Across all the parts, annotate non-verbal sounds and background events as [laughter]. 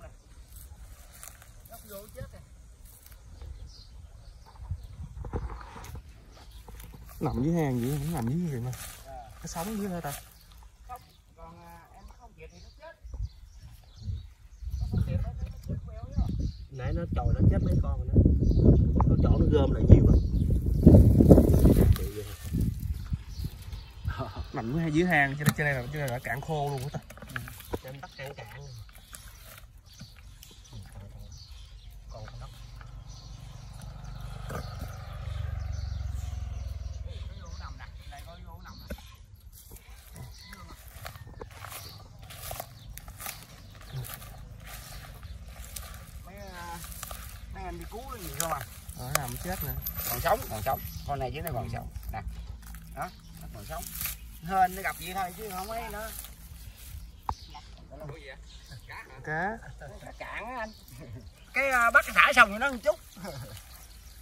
luôn nè Dốc vô chết rồi nằm dưới hang vậy nó nằm dưới gì mà. Nó sống dưới hả ta? Không còn à, em không kịp thì nó chết. Nó không kịp nó nó chết queo đó nãy nó trồi nó chết mấy con rồi đó. Nó chỗ nó gom lại nhiều lắm. Nằm dưới hang trên đây là trên đây là cạn khô luôn á ta. Em bắt hang cạn còn con đất cái vô nằm nè đây có vô nằm nè mấy à, mấy anh đi cứu nó nhiều không à Ờ, nó nằm chết nè còn sống còn sống. Con này chứ nó còn sống. Nè. Đó nó còn sống. Hên nó gặp gì thôi chứ không ấy nó cá Nó cạn á anh. Cái à, bắt cái thả xong rồi nó một chút.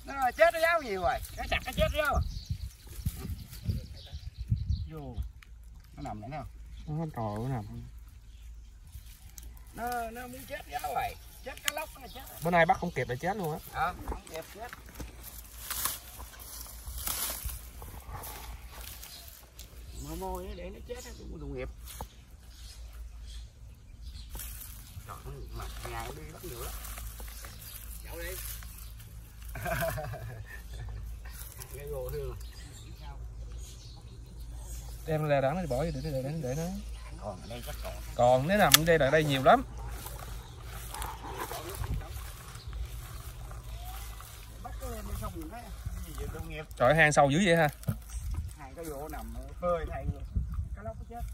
Nó chết nó giáo nhiều rồi nó chặt nó chết giáo vô. Nó nằm này nè nó trồi nó nằm. Nó nó muốn chết giáo rồi chết cá lóc nó chết. Bữa nay bắt không kịp là chết luôn á. Ờ không kịp chết mò môi để nó chết nó cũng đồng nghiệp. Trời mà ngày đi bắt nhiều lắm dậu đi. [laughs] Cái gồ thương đem ra đắng nó bỏ vô để để để, để nó còn ở đây chắc còn. Còn nếu nằm đây là đây nhiều lắm. Trời hang sâu dữ vậy ha cái gỗ nằm phơi thay luôn cá lóc nó chết.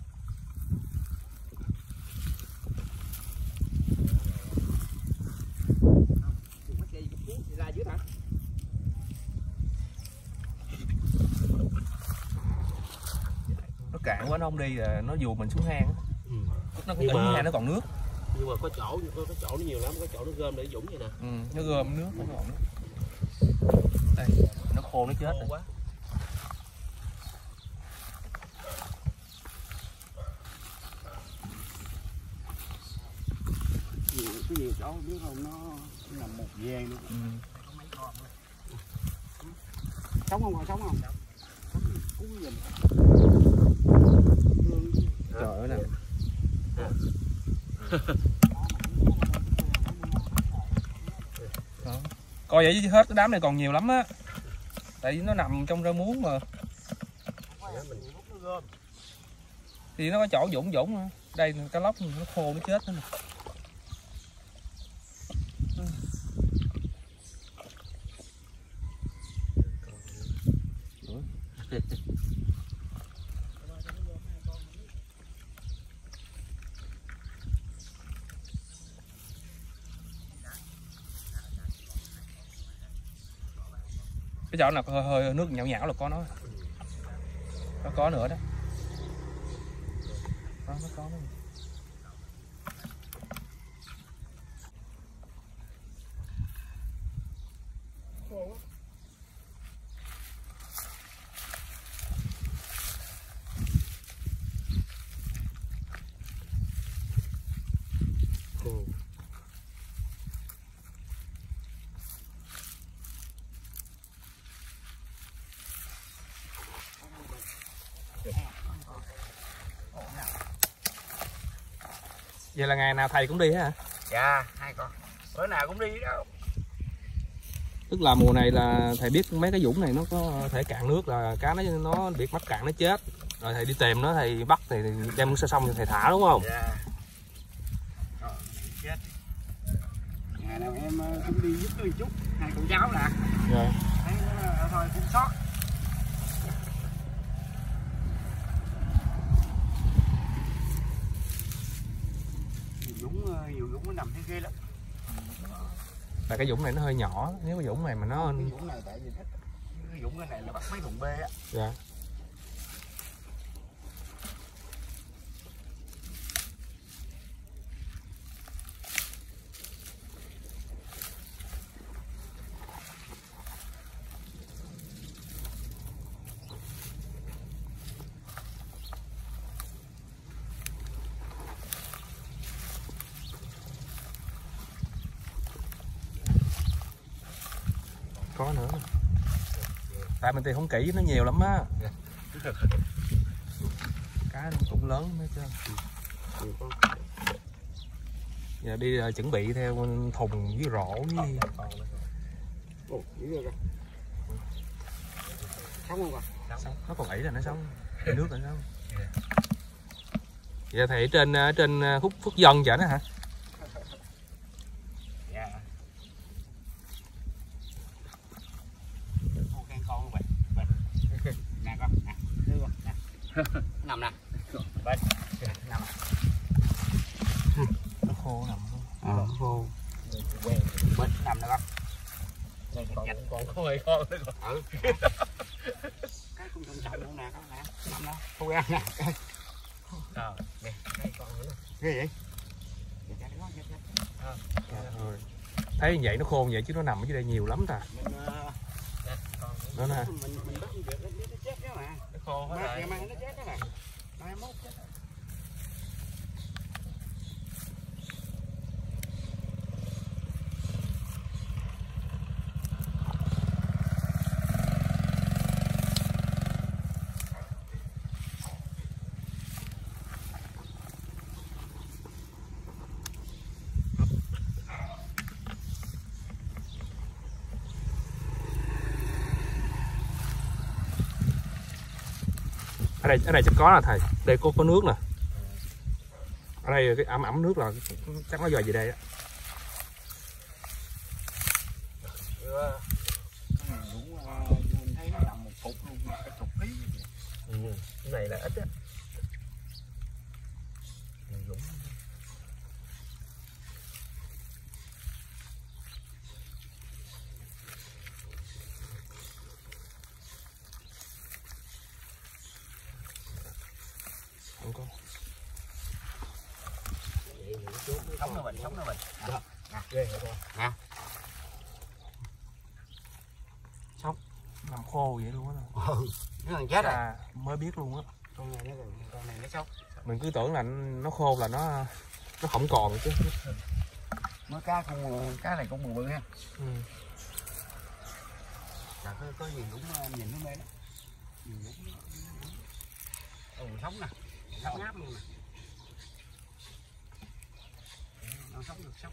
Cũng nó cạn quá nó không đi là nó dù mình xuống hang ừ. nó dưới mà- hang nó còn nước. nhưng mà có chỗ có, có chỗ nó nhiều lắm có chỗ nó gom để dũng vậy nè. Ừ, nó gom nước nó còn nước. Đây nó khô nó chết Khô rồi. quá cái nhiều chỗ biết không? Nó nằm một về luôn. Ừ. sống không còn sống không? Cú giùm. Trời ơi nè. Đó. coi vậy chứ hết cái đám này còn nhiều lắm á. Tại vì nó nằm trong rau muống mà. Thì nó có chỗ dũng dũng đây cá lóc nó khô nó chết nữa cái chỗ nào hơi, hơi nước nhão nhão là có nó nó có nữa đó nó nó có nữa. Cool. Vậy là ngày nào thầy cũng đi hả? Dạ hai con. Bữa nào cũng đi đâu tức là mùa này là thầy biết mấy cái dũng này nó có thể cạn nước là cá nó nó bị mắc cạn nó chết. Rồi thầy đi tìm nó thầy bắt thì đem ra xong thì thầy thả đúng không? Dạ. Rồi, chết. Ngày nào em ờ, cũng đi giúp đôi chút. Hai con cháu nè. Rồi thấy nó thôi cũng sót nhiều dũng ờ, nhiều dũng nó nằm thế ghê lắm. Là cái dũng này nó hơi nhỏ nếu cái dũng này mà nó cái dũng này tại vì cái dũng cái này là bắt mấy thùng bê á. Dạ có nữa. Tại mình tìm không kỹ nó nhiều lắm á. Cá cũng lớn mấy chứ. Giờ đi là chuẩn bị theo thùng với rổ với ồ dữ rồi sống không con sống. Nó còn ỉ là nó sống. Cái nước là nó sống. Giờ thì ở trên ở trên khúc phước dân chở nó hả dạ Ô, khen con vậy vậy nè con nè đưa con nè nằm nè. Bên nằm nó khô nằm ờ khô quen bên nằm nè con còn còn có hơi con nữa còn ừ cái cũng không sợ nữa nè con nè nằm nè khô ăn nè à nè đây còn nữa ghê vậy không? Thấy vậy nó khô vậy chứ nó nằm ở dưới đây nhiều lắm ta. Mình ờ, nè còn đó nè. mình mình bắt được nó nó chết đó mà. nó khô hết rồi. mai nó chết đó nè mai mốt chết ở đây ở đây chắc có là thầy. Đây có có nước nè. Ở đây cái ẩm ẩm nước là chắc nó dời về đây á. Chưa. Cái này cũng ờ, mình thấy nó nằm một cục luôn cái chục ký ừ. cái này là ít á Này Dũng. không có Vậy những chốt mới sống nó bình sống nó bình ghê hả con nằm khô vậy luôn á ừ nó còn chết à, mới biết luôn á. Con này nó con này nó sống. Mình cứ tưởng là nó khô là nó nó không còn chứ. Mới cá con cá này cũng bự bự ha ừ. Dạ, có, có gì cũng ờ, nhìn nó mê đó nhìn cũng ừ, sống nè. Sống ngáp luôn nè nó sống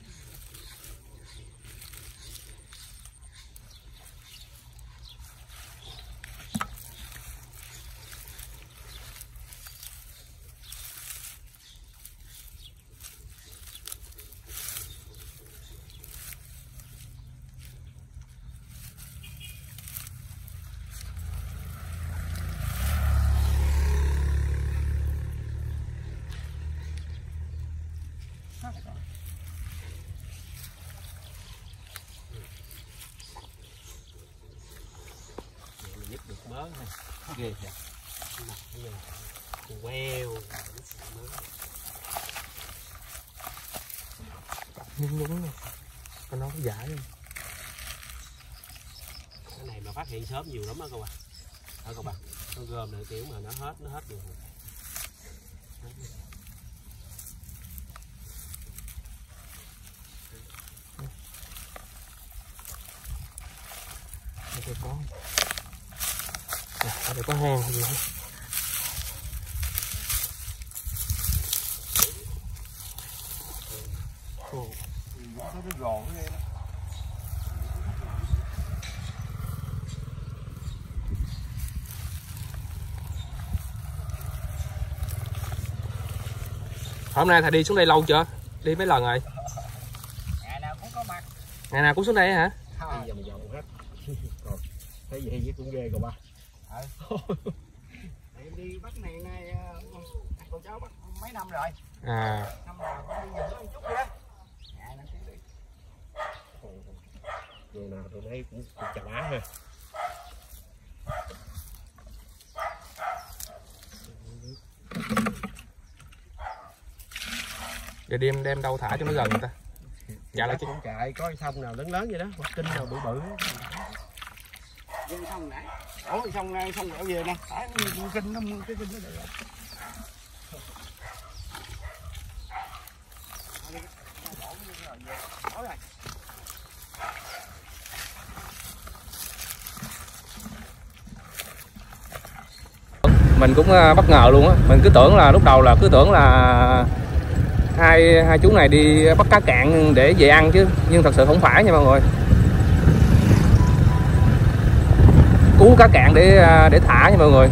được sống Vậy mình giúp được mớ này ghê vậy? Queo. Nhúng nhúng nè. Con nó có giải cái này mà phát hiện sớm nhiều lắm đó các bạn ở các bạn nó gom lại kiểu mà nó hết nó hết được ở đây có Đây có hay gì không đó hôm nay thầy đi xuống đây lâu chưa? Đi mấy lần rồi? Ngày nào cũng có mặt. Ngày nào cũng xuống đây hả? Giờ mình dọn hết. [laughs] Thấy gì vậy cũng ghê rồi ba em đi bắt này nay ờ, cô cháu bắt mấy năm rồi? À. Năm nào cũng đi hơn chút cũng đi. Người nào tôi thấy cũng cũng chà bá ha. Giờ đem đem đâu thả cho nó gần người ta. Dạ lại chứ chạy có sông nào lớn lớn vậy đó hoặc kinh nào bự bự. Đi xong nãy đổ xong nay xong đổ về nè. Cái kinh nó cái kinh nó đẹp mình cũng à, bất ngờ luôn á. Mình cứ tưởng là lúc đầu là cứ tưởng là hai hai chú này đi bắt cá cạn để về ăn chứ. Nhưng thật sự không phải nha mọi người. Cứu cá cạn để à, để thả nha mọi người.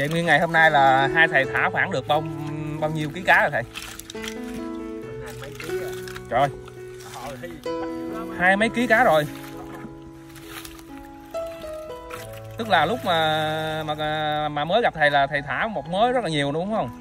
Vậy nguyên ngày hôm nay là hai thầy thả khoảng được bao bao nhiêu ký cá rồi thầy? Trời hai mấy ký cá rồi. Tức là lúc mà mà mà mới gặp thầy là thầy thả một mới rất là nhiều đúng không?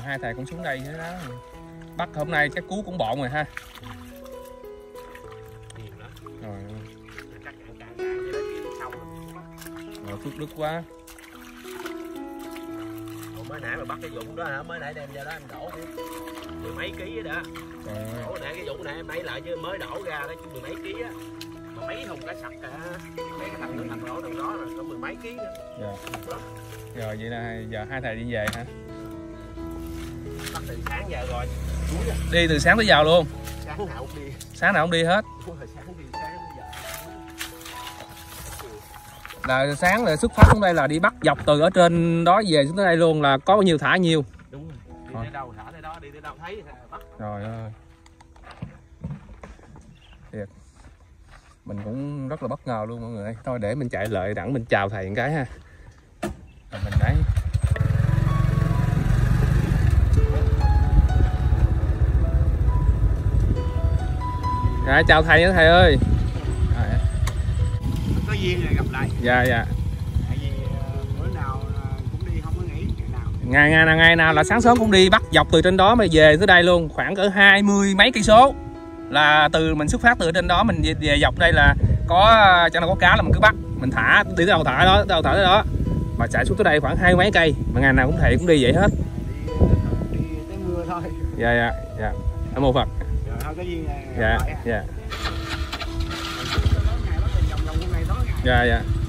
Nào hai thầy cũng xuống đây hết đó. Bắt hôm nay chắc cú cũng bộn rồi ha. Rồi, rồi phước đức quá. Ủa, mới nãy mà bắt cái dụng đó hả? Mới nãy đem ra đó em đổ mười mấy ký đó. Trời đổ nè cái dụng này em lấy lại chứ mới đổ ra đó mười mấy ký á. Mà mấy thùng cá sặc cả mấy cái thằng nữa thằng đó thằng đó là có mười mấy ký nữa Dạ. Rồi vậy là giờ hai thầy đi về hả? Giờ rồi Đi từ sáng tới giờ luôn. sáng nào cũng đi Sáng nào cũng đi hết. Rồi, Là sáng là xuất phát xuống đây là đi bắt dọc từ ở trên đó về xuống tới đây luôn là có bao nhiêu thả nhiêu. đúng rồi đi Rồi. tới đâu thả tới đó đi tới đâu thấy bắt Trời ơi. Thiệt. Mình cũng rất là bất ngờ luôn mọi người. Thôi để mình chạy lại đặng mình chào thầy một cái ha. Rồi mình đấy. Dạ chào thầy nha thầy ơi. Có duyên rồi gặp lại. Dạ dạ. tại vì ờ, bữa nào ờ, cũng đi không có nghỉ ngày nào. Ngày ngày nào ngày nào là sáng sớm cũng đi bắt dọc từ trên đó mà về tới đây luôn khoảng cỡ hai mươi mấy cây số. Là từ mình xuất phát từ trên đó mình về, về dọc đây là có cho nó có cá là mình cứ bắt. Mình thả đi tới đâu thả đó tới đâu thả tới đó. Mà chạy xuống tới đây khoảng hai mấy cây mà ngày nào cũng thầy cũng đi vậy hết. Đi ờ, đi tới mưa thôi. Dạ dạ dạ. Mô phật. rồi có duyên dạ dạ. Tối ngày dạ dạ